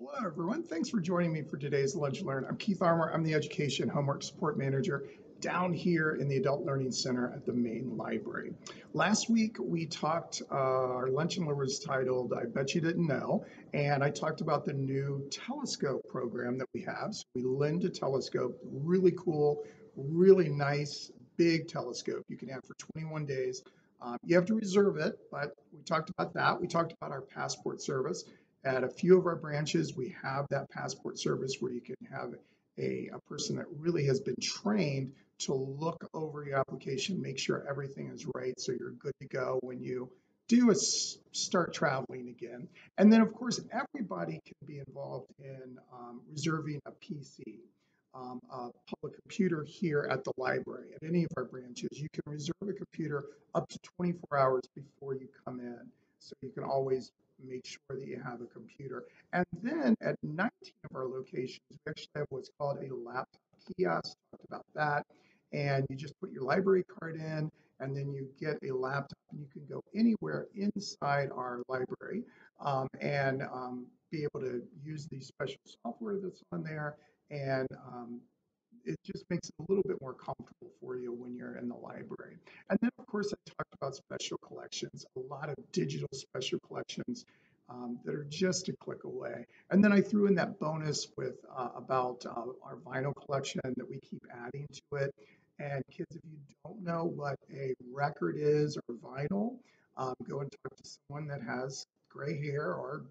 Hello, everyone. Thanks for joining me for today's Lunch Learn. I'm Keith Armour. I'm the Education Homework Support Manager down here in the Adult Learning Center at the main library. Last week, we talked, uh, our Lunch and Learn was titled, I Bet You Didn't Know, and I talked about the new telescope program that we have. So we lend a telescope, really cool, really nice, big telescope you can have for 21 days. Um, you have to reserve it, but we talked about that. We talked about our passport service at a few of our branches, we have that passport service where you can have a, a person that really has been trained to look over your application, make sure everything is right so you're good to go when you do a, start traveling again. And then, of course, everybody can be involved in um, reserving a PC, um, a public computer here at the library. At any of our branches, you can reserve a computer up to 24 hours before you come in. So you can always make sure that you have a computer. And then at 19 of our locations, we actually have what's called a laptop kiosk, talked about that. And you just put your library card in, and then you get a laptop, and you can go anywhere inside our library um, and um, be able to use the special software that's on there and um, it just makes it a little bit more comfortable for you when you're in the library. And then, of course, I talked about special collections, a lot of digital special collections um, that are just a click away. And then I threw in that bonus with uh, about uh, our vinyl collection that we keep adding to it. And kids, if you don't know what a record is or vinyl, um, go and talk to someone that has gray hair or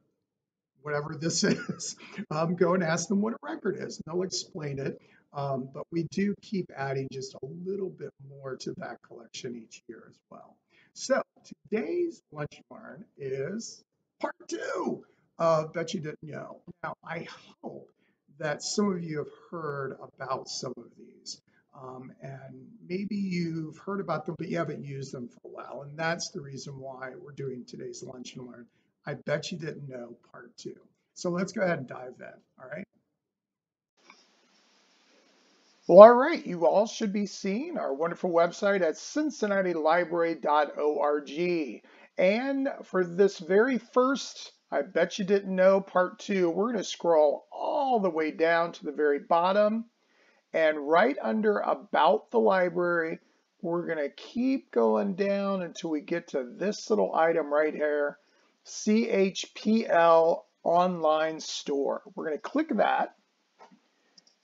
whatever this is. Um, go and ask them what a record is, and they'll explain it. Um, but we do keep adding just a little bit more to that collection each year as well. So today's lunch barn is part two of Bet You Didn't Know. Now, I hope that some of you have heard about some of these. Um, and maybe you've heard about them, but you haven't used them for a while. And that's the reason why we're doing today's Lunch and Learn. I bet you didn't know part two. So let's go ahead and dive in, all right? Well, all right, you all should be seeing our wonderful website at cincinnatilibrary.org. And for this very first, I bet you didn't know, part two, we're going to scroll all the way down to the very bottom. And right under About the Library, we're going to keep going down until we get to this little item right here, CHPL Online Store. We're going to click that.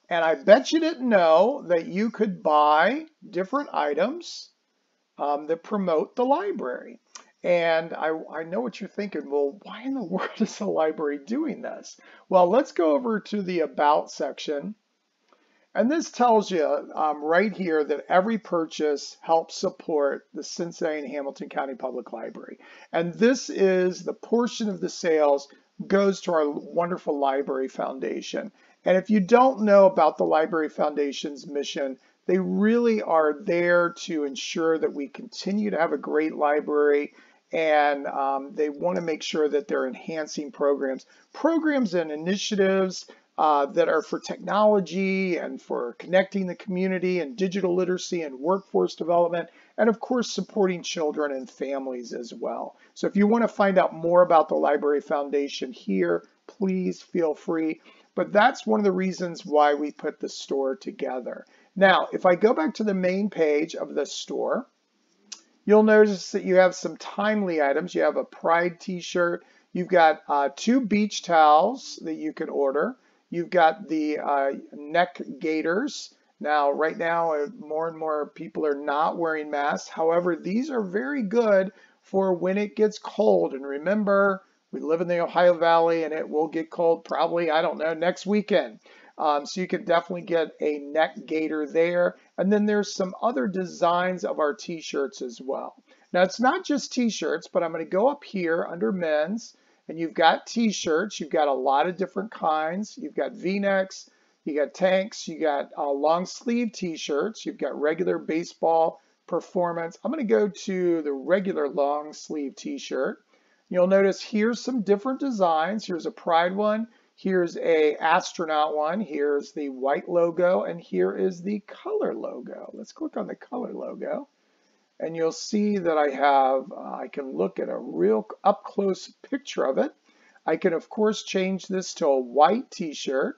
And I bet you didn't know that you could buy different items um, that promote the library. And I, I know what you're thinking, well, why in the world is the library doing this? Well, let's go over to the About section. And this tells you um, right here that every purchase helps support the Cincinnati and Hamilton County Public Library. And this is the portion of the sales goes to our wonderful library foundation. And if you don't know about the Library Foundation's mission, they really are there to ensure that we continue to have a great library and um, they want to make sure that they're enhancing programs. Programs and initiatives uh, that are for technology and for connecting the community and digital literacy and workforce development, and of course supporting children and families as well. So if you want to find out more about the Library Foundation here, please feel free. But that's one of the reasons why we put the store together. Now, if I go back to the main page of the store, you'll notice that you have some timely items. You have a Pride t-shirt. You've got uh, two beach towels that you can order. You've got the uh, neck gaiters. Now, right now, uh, more and more people are not wearing masks. However, these are very good for when it gets cold. And remember, we live in the Ohio Valley and it will get cold probably, I don't know, next weekend. Um, so you can definitely get a neck gaiter there. And then there's some other designs of our t-shirts as well. Now it's not just t-shirts, but I'm going to go up here under men's and you've got t-shirts. You've got a lot of different kinds. You've got v-necks, you got tanks, you got uh, long sleeve t-shirts, you've got regular baseball performance. I'm going to go to the regular long sleeve t-shirt. You'll notice here's some different designs. Here's a Pride one. Here's a astronaut one. Here's the white logo. And here is the color logo. Let's click on the color logo. And you'll see that I have, uh, I can look at a real up close picture of it. I can, of course, change this to a white t-shirt.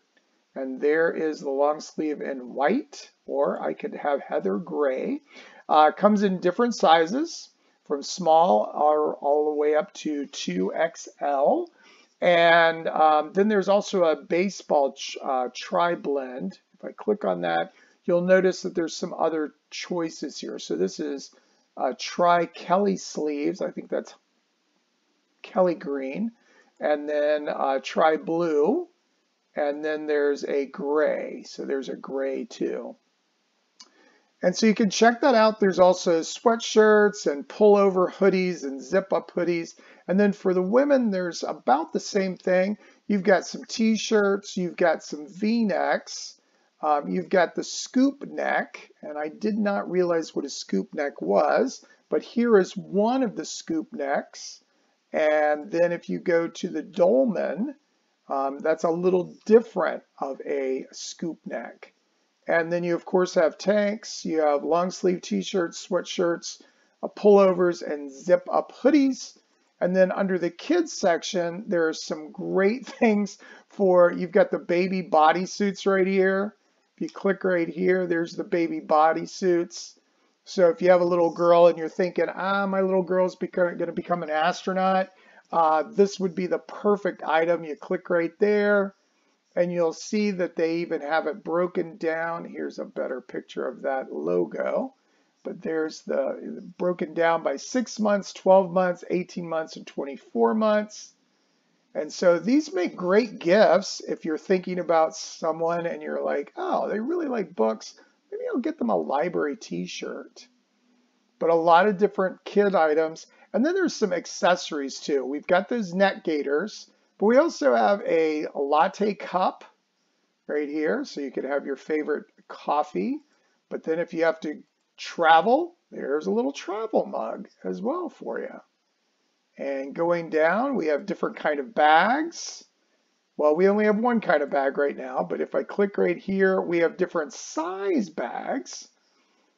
And there is the long sleeve in white, or I could have Heather gray. Uh, comes in different sizes, from small or all the way up to 2XL. And um, then there's also a baseball uh, tri-blend. If I click on that, you'll notice that there's some other choices here. So this is uh, Kelly sleeves. I think that's Kelly green. And then uh, blue. And then there's a gray. So there's a gray too. And so you can check that out. There's also sweatshirts and pullover hoodies and zip up hoodies. And then for the women, there's about the same thing. You've got some t-shirts, you've got some v-necks, um, you've got the scoop neck, and I did not realize what a scoop neck was, but here is one of the scoop necks. And then if you go to the dolman, um, that's a little different of a scoop neck. And then you of course have tanks, you have long sleeve t-shirts, sweatshirts, uh, pullovers, and zip up hoodies. And then under the kids section, there's some great things for, you've got the baby bodysuits right here. If you click right here, there's the baby bodysuits. So if you have a little girl and you're thinking, ah, my little girl's going to become an astronaut, uh, this would be the perfect item. You click right there and you'll see that they even have it broken down. Here's a better picture of that logo. But there's the broken down by six months, 12 months, 18 months, and 24 months. And so these make great gifts if you're thinking about someone and you're like, oh, they really like books. Maybe I'll get them a library t-shirt. But a lot of different kid items. And then there's some accessories too. We've got those neck gaiters. But we also have a latte cup right here, so you could have your favorite coffee. But then if you have to travel, there's a little travel mug as well for you. And going down, we have different kind of bags. Well, we only have one kind of bag right now, but if I click right here, we have different size bags.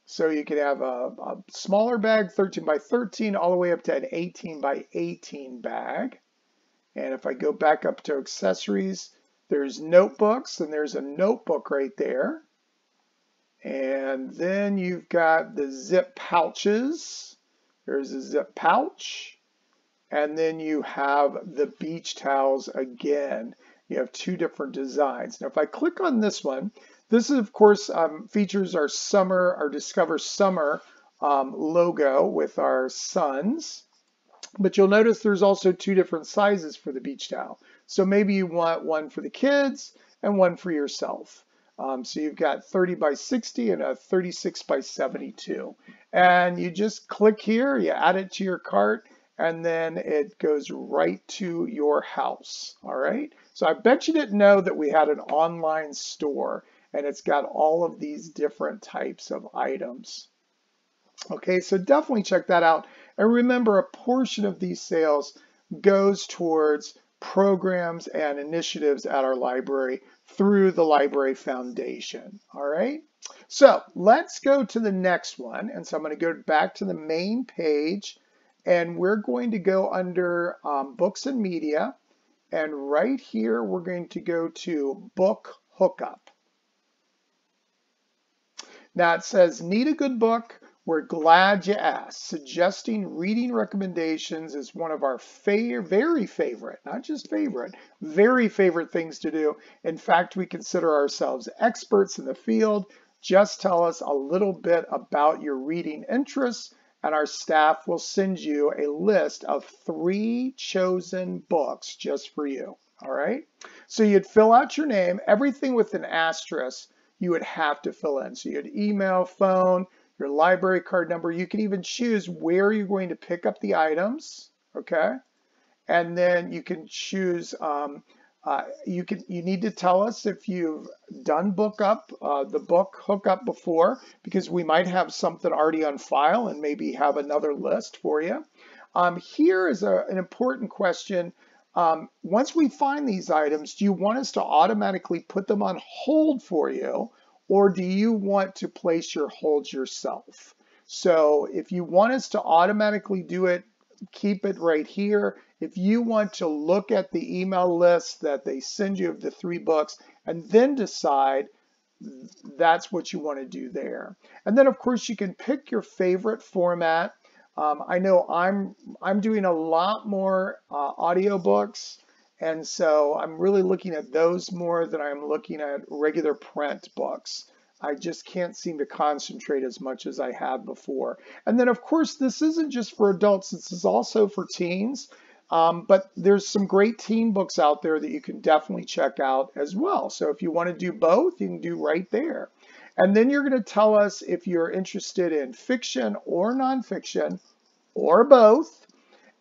So you could have a, a smaller bag, 13 by 13, all the way up to an 18 by 18 bag. And if I go back up to accessories, there's notebooks and there's a notebook right there. And then you've got the zip pouches. There's a zip pouch. And then you have the beach towels again. You have two different designs. Now, if I click on this one, this is, of course, um, features our summer, our Discover Summer um, logo with our suns. But you'll notice there's also two different sizes for the beach towel. So maybe you want one for the kids and one for yourself. Um, so you've got 30 by 60 and a 36 by 72. And you just click here, you add it to your cart, and then it goes right to your house, all right? So I bet you didn't know that we had an online store and it's got all of these different types of items. Okay, so definitely check that out. And remember, a portion of these sales goes towards programs and initiatives at our library through the Library Foundation. All right, so let's go to the next one. And so I'm going to go back to the main page and we're going to go under um, books and media. And right here, we're going to go to book hookup. Now it says, need a good book? We're glad you asked. Suggesting reading recommendations is one of our very favorite, not just favorite, very favorite things to do. In fact, we consider ourselves experts in the field. Just tell us a little bit about your reading interests and our staff will send you a list of three chosen books just for you. All right. So you'd fill out your name, everything with an asterisk you would have to fill in. So you had email, phone, your library card number. You can even choose where you're going to pick up the items, okay? And then you can choose, um, uh, you can you need to tell us if you've done book up, uh, the book hookup before, because we might have something already on file and maybe have another list for you. Um, here is a, an important question. Um, once we find these items, do you want us to automatically put them on hold for you or do you want to place your holds yourself? So if you want us to automatically do it keep it right here. If you want to look at the email list that they send you of the three books and then decide that's what you want to do there. And then of course you can pick your favorite format. Um, I know I'm I'm doing a lot more uh, audiobooks and so I'm really looking at those more than I'm looking at regular print books. I just can't seem to concentrate as much as I have before. And then of course this isn't just for adults, this is also for teens. Um, but there's some great teen books out there that you can definitely check out as well. So if you want to do both, you can do right there. And then you're going to tell us if you're interested in fiction or nonfiction or both.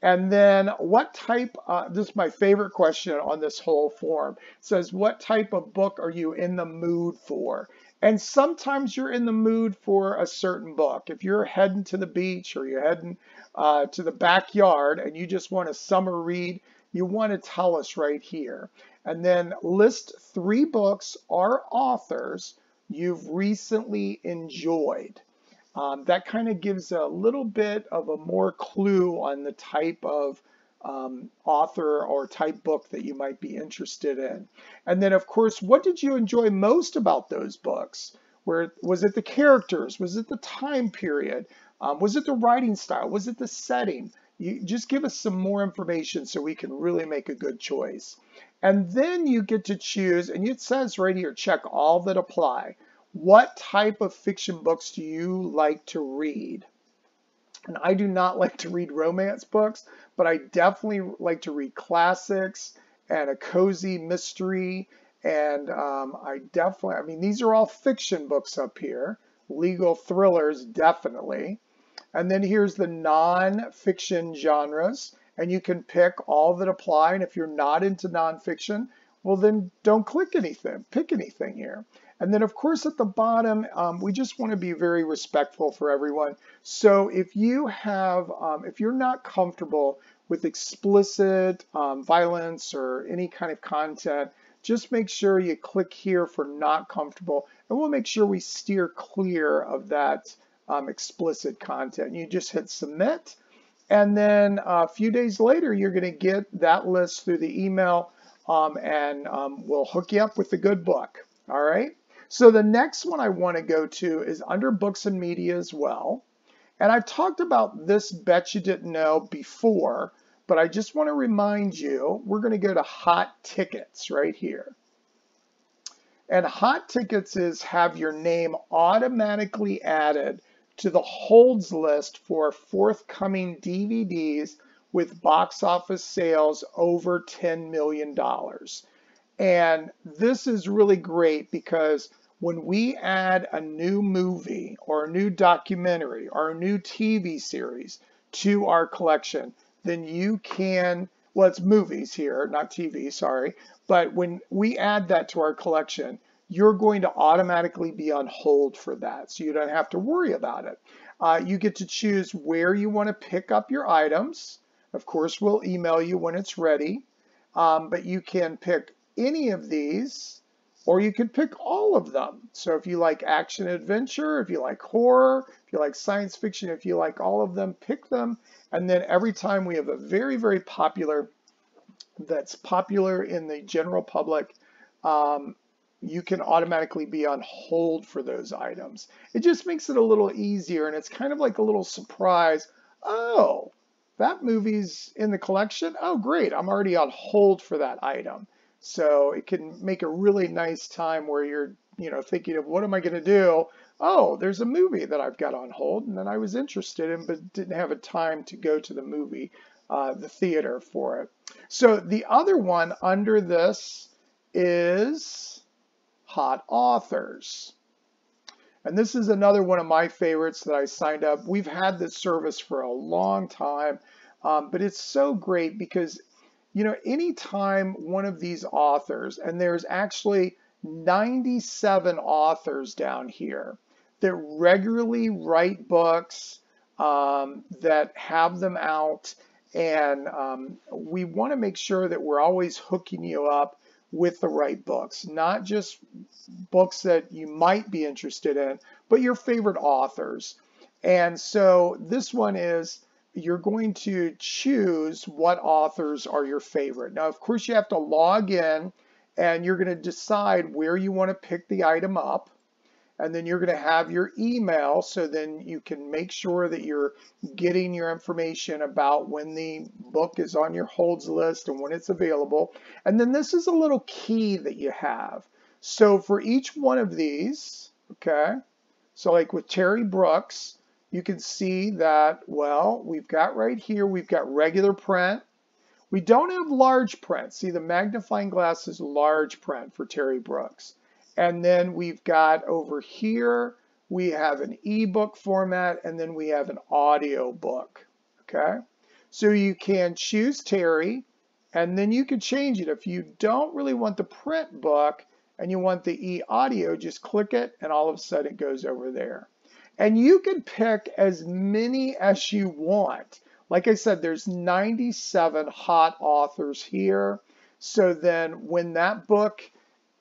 And then what type, uh, this is my favorite question on this whole form, it says what type of book are you in the mood for? And sometimes you're in the mood for a certain book. If you're heading to the beach or you're heading uh, to the backyard and you just want a summer read, you want to tell us right here. And then list three books or authors you've recently enjoyed. Um, that kind of gives a little bit of a more clue on the type of um, author or type book that you might be interested in. And then of course, what did you enjoy most about those books? Where was it the characters? Was it the time period? Um, was it the writing style? Was it the setting? You just give us some more information so we can really make a good choice. And then you get to choose, and it says right here, check all that apply. What type of fiction books do you like to read? And I do not like to read romance books, but I definitely like to read classics and a cozy mystery. And um, I definitely, I mean, these are all fiction books up here, legal thrillers, definitely. And then here's the non-fiction genres, and you can pick all that apply. And if you're not into nonfiction, well, then don't click anything, pick anything here. And then of course at the bottom, um, we just want to be very respectful for everyone. So if you have, um, if you're not comfortable with explicit um, violence or any kind of content, just make sure you click here for not comfortable and we'll make sure we steer clear of that um, explicit content. You just hit submit and then a few days later you're going to get that list through the email um, and um, we'll hook you up with the good book. All right. So the next one I want to go to is under books and media as well. And I've talked about this bet you didn't know before, but I just want to remind you, we're going to go to hot tickets right here. And hot tickets is have your name automatically added to the holds list for forthcoming DVDs with box office sales over $10 million. And this is really great because when we add a new movie or a new documentary or a new TV series to our collection, then you can, well, it's movies here, not TV, sorry. But when we add that to our collection, you're going to automatically be on hold for that. So you don't have to worry about it. Uh, you get to choose where you want to pick up your items. Of course, we'll email you when it's ready. Um, but you can pick any of these, or you could pick all of them. So if you like action adventure, if you like horror, if you like science fiction, if you like all of them, pick them. And then every time we have a very, very popular, that's popular in the general public, um, you can automatically be on hold for those items. It just makes it a little easier and it's kind of like a little surprise. Oh, that movie's in the collection? Oh, great, I'm already on hold for that item. So it can make a really nice time where you're, you know, thinking of what am I going to do? Oh, there's a movie that I've got on hold and that I was interested in, but didn't have a time to go to the movie, uh, the theater for it. So the other one under this is hot authors. And this is another one of my favorites that I signed up. We've had this service for a long time, um, but it's so great because you know, anytime one of these authors, and there's actually 97 authors down here that regularly write books, um, that have them out, and um, we want to make sure that we're always hooking you up with the right books, not just books that you might be interested in, but your favorite authors. And so this one is you're going to choose what authors are your favorite. Now, of course, you have to log in and you're going to decide where you want to pick the item up. And then you're going to have your email so then you can make sure that you're getting your information about when the book is on your holds list and when it's available. And then this is a little key that you have. So for each one of these, okay, so like with Terry Brooks, you can see that, well, we've got right here, we've got regular print. We don't have large print. See, the magnifying glass is large print for Terry Brooks. And then we've got over here, we have an ebook format, and then we have an audio book, okay? So you can choose Terry, and then you can change it. If you don't really want the print book and you want the e-audio, just click it, and all of a sudden it goes over there. And you can pick as many as you want. Like I said, there's 97 hot authors here. So then when that book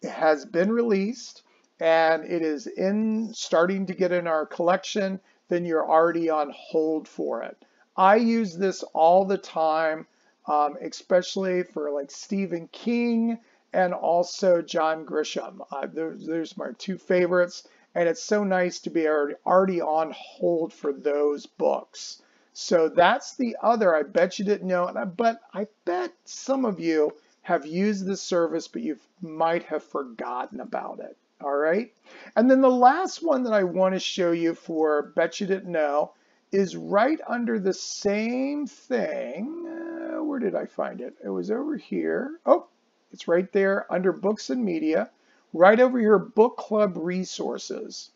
has been released and it is in starting to get in our collection, then you're already on hold for it. I use this all the time, um, especially for like Stephen King and also John Grisham. Uh, those are my two favorites and it's so nice to be already on hold for those books. So that's the other, I bet you didn't know, but I bet some of you have used this service, but you might have forgotten about it. All right. And then the last one that I want to show you for bet you didn't know is right under the same thing. Uh, where did I find it? It was over here. Oh, it's right there under books and media right over here, book club resources.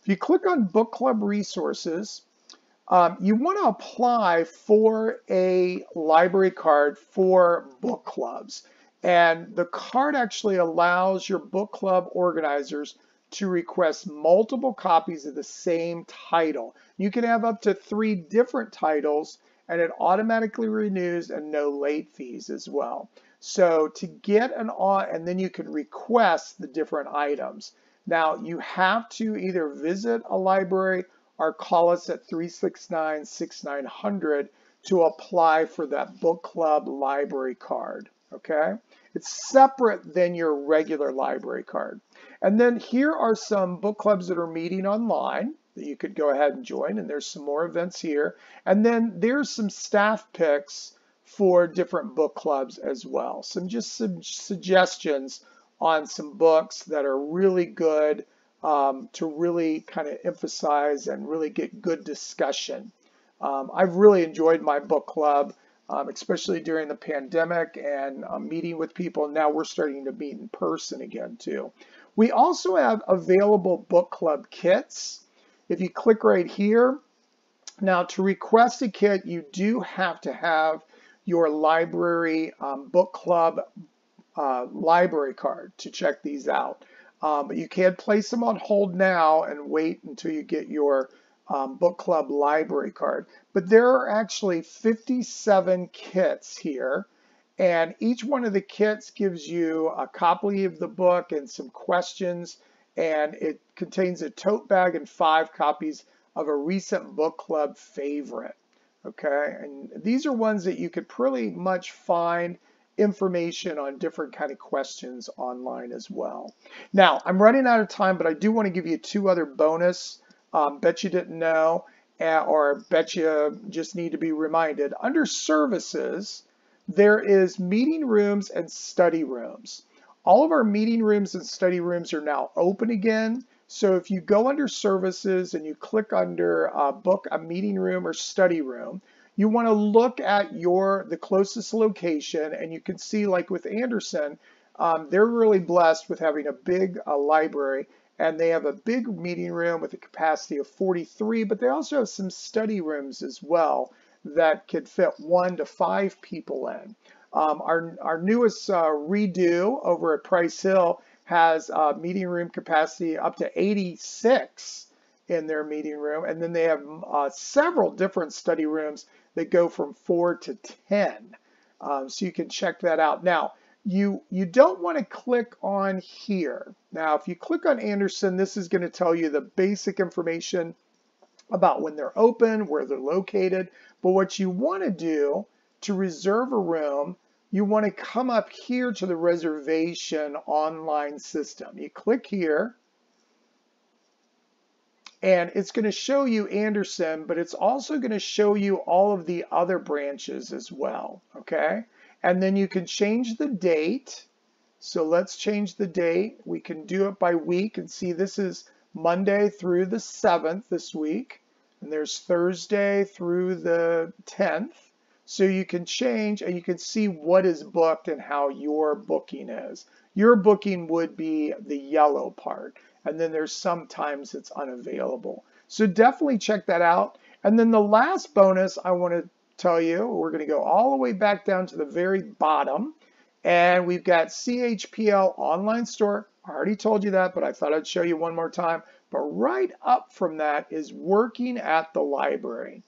If you click on book club resources, um, you want to apply for a library card for book clubs. And the card actually allows your book club organizers to request multiple copies of the same title. You can have up to three different titles and it automatically renews and no late fees as well. So to get an on, and then you can request the different items. Now you have to either visit a library or call us at 369-6900 to apply for that book club library card, okay? It's separate than your regular library card. And then here are some book clubs that are meeting online that you could go ahead and join, and there's some more events here. And then there's some staff picks for different book clubs as well. Some just some suggestions on some books that are really good um, to really kind of emphasize and really get good discussion. Um, I've really enjoyed my book club, um, especially during the pandemic and uh, meeting with people. Now we're starting to meet in person again too. We also have available book club kits. If you click right here, now to request a kit, you do have to have your library um, book club uh, library card to check these out. Um, but you can place them on hold now and wait until you get your um, book club library card. But there are actually 57 kits here. And each one of the kits gives you a copy of the book and some questions. And it contains a tote bag and five copies of a recent book club favorite okay? And these are ones that you could pretty much find information on different kind of questions online as well. Now, I'm running out of time, but I do want to give you two other bonus, um, bet you didn't know, or bet you just need to be reminded. Under services, there is meeting rooms and study rooms. All of our meeting rooms and study rooms are now open again. So if you go under services and you click under uh, book a meeting room or study room, you want to look at your the closest location and you can see like with Anderson, um, they're really blessed with having a big uh, library and they have a big meeting room with a capacity of 43, but they also have some study rooms as well that could fit one to five people in. Um, our, our newest uh, redo over at Price Hill has uh, meeting room capacity up to 86 in their meeting room. And then they have uh, several different study rooms that go from four to 10. Um, so you can check that out. Now, you, you don't want to click on here. Now, if you click on Anderson, this is going to tell you the basic information about when they're open, where they're located. But what you want to do to reserve a room, you want to come up here to the reservation online system. You click here and it's going to show you Anderson, but it's also going to show you all of the other branches as well, okay? And then you can change the date. So let's change the date. We can do it by week and see this is Monday through the 7th this week. And there's Thursday through the 10th. So you can change and you can see what is booked and how your booking is. Your booking would be the yellow part. And then there's sometimes it's unavailable. So definitely check that out. And then the last bonus I want to tell you, we're going to go all the way back down to the very bottom. And we've got CHPL online store. I already told you that, but I thought I'd show you one more time. But right up from that is working at the library.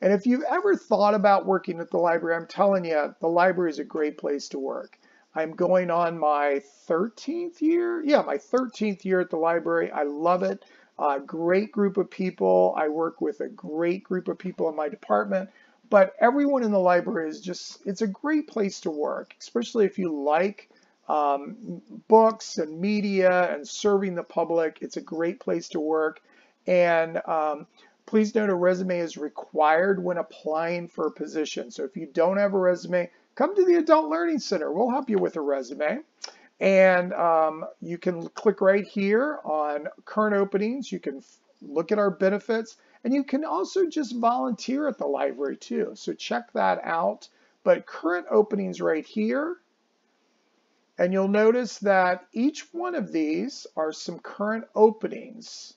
And if you've ever thought about working at the library, I'm telling you, the library is a great place to work. I'm going on my 13th year. Yeah, my 13th year at the library. I love it. A great group of people. I work with a great group of people in my department. But everyone in the library is just, it's a great place to work, especially if you like um, books and media and serving the public. It's a great place to work. And um, please note a resume is required when applying for a position. So if you don't have a resume, come to the Adult Learning Center. We'll help you with a resume. And um, you can click right here on current openings. You can look at our benefits and you can also just volunteer at the library too. So check that out. But current openings right here. And you'll notice that each one of these are some current openings.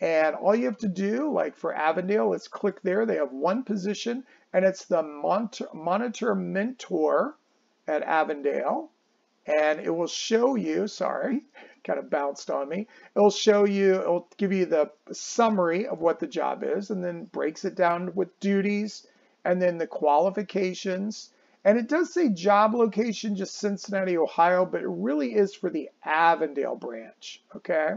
And all you have to do, like for Avondale, let's click there. They have one position, and it's the Monitor Mentor at Avondale. And it will show you, sorry, kind of bounced on me. It'll show you, it'll give you the summary of what the job is and then breaks it down with duties and then the qualifications. And it does say job location, just Cincinnati, Ohio, but it really is for the Avondale branch, okay?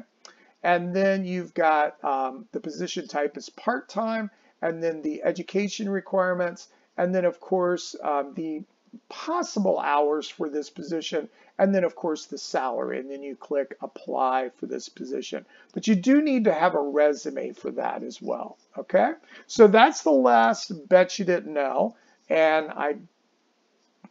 And then you've got um, the position type is part-time, and then the education requirements, and then of course um, the possible hours for this position, and then of course the salary, and then you click apply for this position. But you do need to have a resume for that as well, okay? So that's the last bet you didn't know, and I,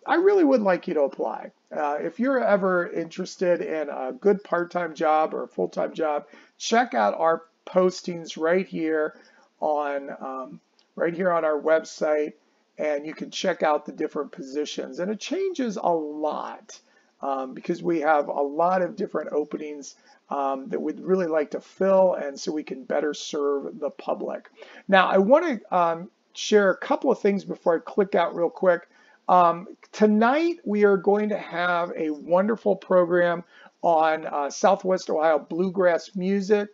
I really would like you to apply. Uh, if you're ever interested in a good part-time job or full-time job, check out our postings right here on um, right here on our website and you can check out the different positions. And it changes a lot um, because we have a lot of different openings um, that we'd really like to fill and so we can better serve the public. Now I want to um, share a couple of things before I click out real quick. Um, tonight we are going to have a wonderful program on uh, Southwest Ohio bluegrass music.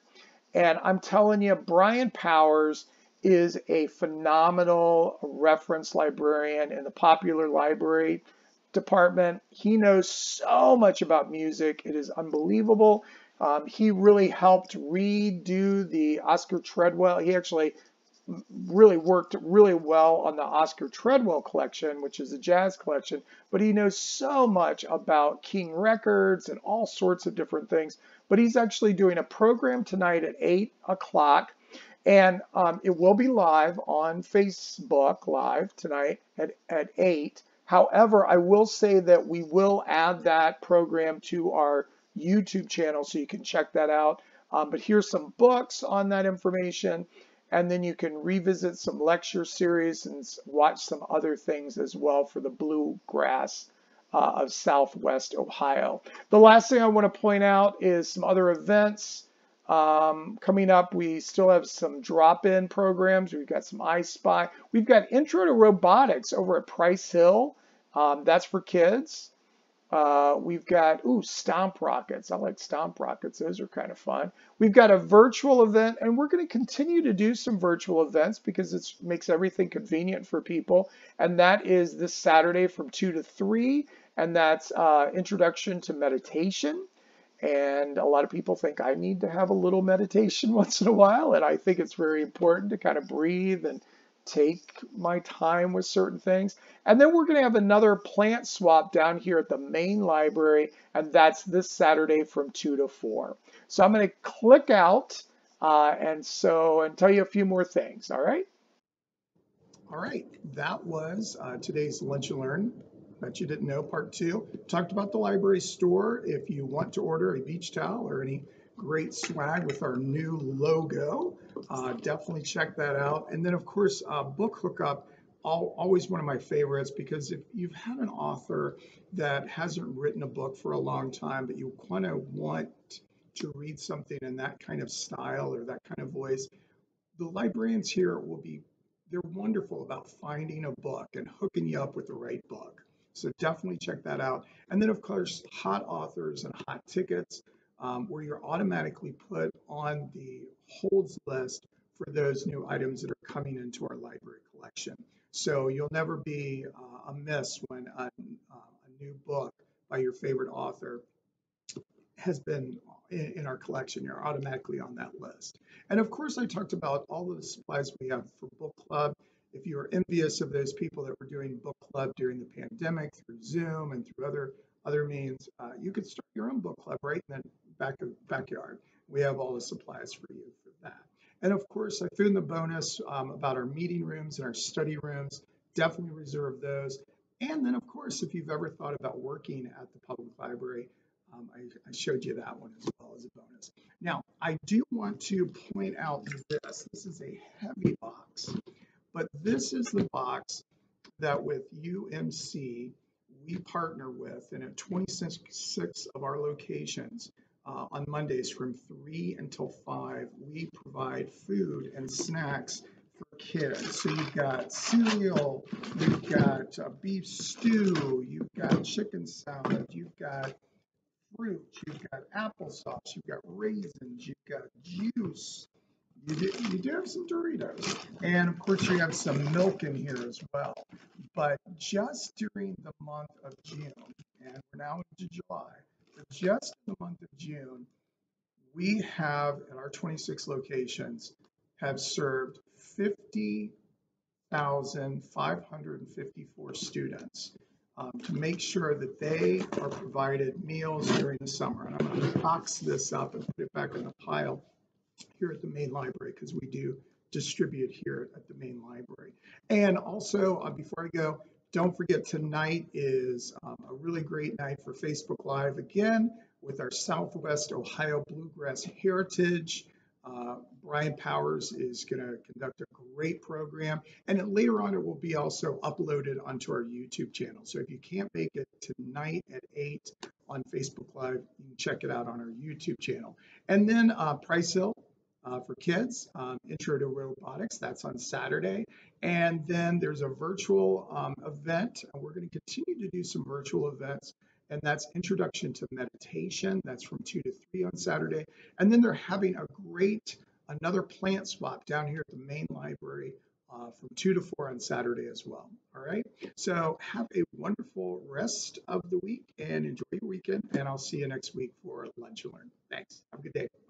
And I'm telling you, Brian Powers is a phenomenal reference librarian in the popular library department. He knows so much about music. It is unbelievable. Um, he really helped redo the Oscar Treadwell. He actually really worked really well on the Oscar Treadwell collection, which is a jazz collection, but he knows so much about King Records and all sorts of different things. But he's actually doing a program tonight at 8 o'clock and um, it will be live on Facebook Live tonight at, at 8. However, I will say that we will add that program to our YouTube channel so you can check that out. Um, but here's some books on that information. And then you can revisit some lecture series and watch some other things as well for the bluegrass uh, of Southwest Ohio. The last thing I want to point out is some other events. Um, coming up, we still have some drop-in programs. We've got some I Spy. We've got Intro to Robotics over at Price Hill. Um, that's for kids. Uh, we've got, ooh, Stomp Rockets. I like Stomp Rockets. Those are kind of fun. We've got a virtual event, and we're going to continue to do some virtual events because it makes everything convenient for people. And that is this Saturday from 2 to 3, and that's uh, Introduction to Meditation. And a lot of people think I need to have a little meditation once in a while. And I think it's very important to kind of breathe and take my time with certain things. And then we're going to have another plant swap down here at the main library, and that's this Saturday from 2 to 4. So I'm going to click out uh, and so and tell you a few more things, all right? All right, that was uh, today's Lunch and Learn. Bet you didn't know part two. Talked about the library store. If you want to order a beach towel or any great swag with our new logo. Uh, definitely check that out. And then, of course, uh, Book Hookup, all, always one of my favorites because if you've had an author that hasn't written a book for a long time, but you kind of want to read something in that kind of style or that kind of voice, the librarians here will be, they're wonderful about finding a book and hooking you up with the right book. So definitely check that out. And then, of course, hot authors and hot tickets um, where you're automatically put on the holds list for those new items that are coming into our library collection. So you'll never be uh, amiss when a, uh, a, new book by your favorite author has been in, in, our collection. You're automatically on that list. And of course, I talked about all of the supplies we have for book club. If you're envious of those people that were doing book club during the pandemic through Zoom and through other other means, uh, you could start your own book club right in the back backyard. We have all the supplies for you for that. And of course, I threw in the bonus um, about our meeting rooms and our study rooms. Definitely reserve those. And then, of course, if you've ever thought about working at the public library, um, I, I, showed you that one as well as a bonus. Now, I do want to point out this. This is a heavy box, but this is the box that with UMC we partner with, and at 26 of our locations uh, on Mondays from 3 until 5, we provide food and snacks for kids. So you've got cereal, you've got uh, beef stew, you've got chicken salad, you've got fruit, you've got applesauce, you've got raisins, you've got juice, you do, you do have some Doritos. And of course, you have some milk in here as well. But just during the month of June, and we're now into July, just in the month of June, we have in our 26 locations have served 50,554 students um, to make sure that they are provided meals during the summer. And I'm going to box this up and put it back in the pile here at the main library because we do distribute here at the main library. And also, uh, before I go, don't forget tonight is um, a really great night for Facebook Live again with our Southwest Ohio Bluegrass Heritage. Uh, Brian Powers is going to conduct a great program, and later on it will be also uploaded onto our YouTube channel. So if you can't make it tonight at 8 on Facebook Live, you can check it out on our YouTube channel. And then uh, Price Hill uh, for kids, um, Intro to Robotics. That's on Saturday. And then there's a virtual um, event. And we're going to continue to do some virtual events. And that's Introduction to Meditation. That's from 2 to 3 on Saturday. And then they're having a great, another plant swap down here at the main library uh, from 2 to 4 on Saturday as well. All right. So have a wonderful rest of the week and enjoy your weekend. And I'll see you next week for Lunch and Learn. Thanks. Have a good day.